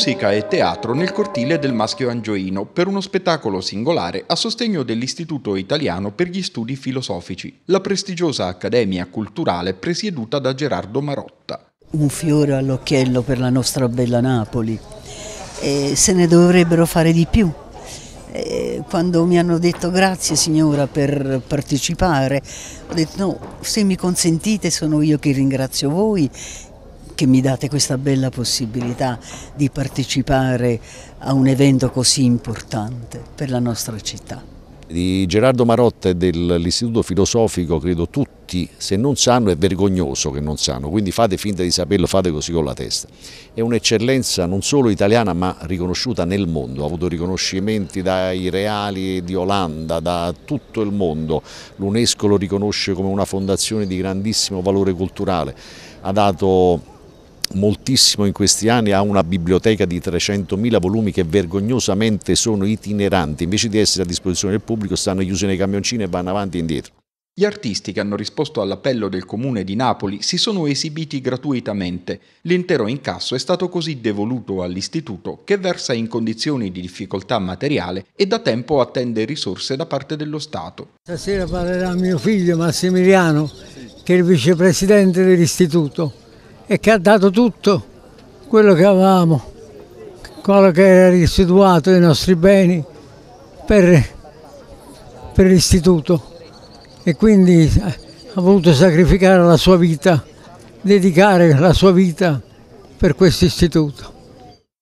Musica e teatro nel cortile del Maschio Angioino per uno spettacolo singolare a sostegno dell'Istituto Italiano per gli Studi Filosofici, la prestigiosa accademia culturale presieduta da Gerardo Marotta. Un fiore all'occhiello per la nostra bella Napoli. E se ne dovrebbero fare di più. Quando mi hanno detto grazie signora per partecipare, ho detto no, se mi consentite sono io che ringrazio voi che mi date questa bella possibilità di partecipare a un evento così importante per la nostra città. Di Gerardo Marotta e dell'Istituto Filosofico credo tutti, se non sanno è vergognoso che non sanno, quindi fate finta di saperlo, fate così con la testa. È un'eccellenza non solo italiana ma riconosciuta nel mondo, ha avuto riconoscimenti dai reali di Olanda, da tutto il mondo, l'UNESCO lo riconosce come una fondazione di grandissimo valore culturale, ha dato moltissimo in questi anni, ha una biblioteca di 300.000 volumi che vergognosamente sono itineranti, invece di essere a disposizione del pubblico stanno chiusi nei camioncini e vanno avanti e indietro. Gli artisti che hanno risposto all'appello del comune di Napoli si sono esibiti gratuitamente. L'intero incasso è stato così devoluto all'istituto che versa in condizioni di difficoltà materiale e da tempo attende risorse da parte dello Stato. Stasera parlerà mio figlio Massimiliano, che è il vicepresidente dell'istituto e che ha dato tutto quello che avevamo, quello che era residuato dei nostri beni per, per l'istituto e quindi ha voluto sacrificare la sua vita, dedicare la sua vita per questo istituto.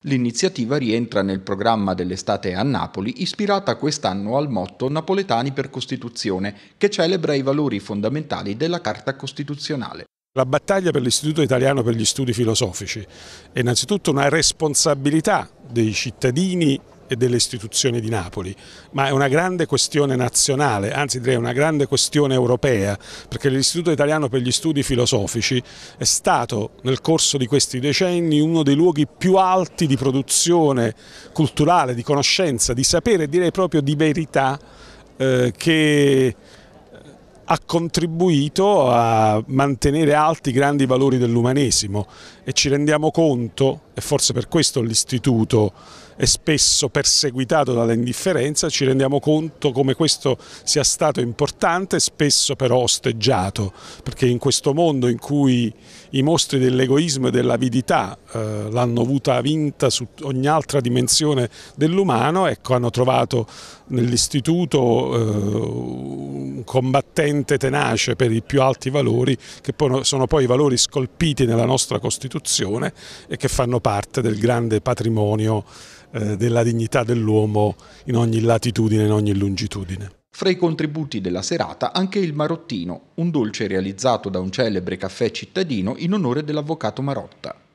L'iniziativa rientra nel programma dell'estate a Napoli, ispirata quest'anno al motto Napoletani per Costituzione, che celebra i valori fondamentali della Carta Costituzionale. La battaglia per l'Istituto Italiano per gli Studi Filosofici. È innanzitutto una responsabilità dei cittadini e delle istituzioni di Napoli, ma è una grande questione nazionale, anzi direi una grande questione europea, perché l'Istituto Italiano per gli Studi Filosofici è stato nel corso di questi decenni uno dei luoghi più alti di produzione culturale, di conoscenza, di sapere, direi proprio di verità eh, che ha contribuito a mantenere alti i grandi valori dell'umanesimo e ci rendiamo conto, e forse per questo l'Istituto è spesso perseguitato dall'indifferenza, ci rendiamo conto come questo sia stato importante, spesso però osteggiato, perché in questo mondo in cui i mostri dell'egoismo e dell'avidità eh, l'hanno avuta vinta su ogni altra dimensione dell'umano, ecco, hanno trovato nell'istituto eh, un combattente tenace per i più alti valori, che sono poi i valori scolpiti nella nostra Costituzione e che fanno parte del grande patrimonio eh, della dignità dell'uomo in ogni latitudine, in ogni longitudine. Fra i contributi della serata anche il Marottino, un dolce realizzato da un celebre caffè cittadino in onore dell'avvocato Marotta.